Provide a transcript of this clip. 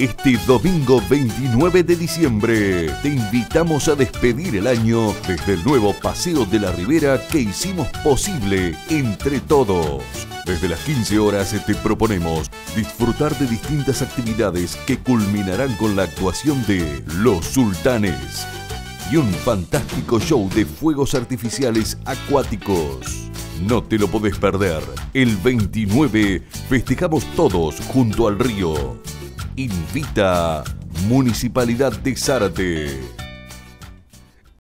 Este domingo 29 de diciembre te invitamos a despedir el año desde el nuevo Paseo de la Ribera que hicimos posible entre todos. Desde las 15 horas te proponemos disfrutar de distintas actividades que culminarán con la actuación de Los Sultanes y un fantástico show de fuegos artificiales acuáticos. No te lo podés perder. El 29 festejamos todos junto al río. Invita Municipalidad de Zárate.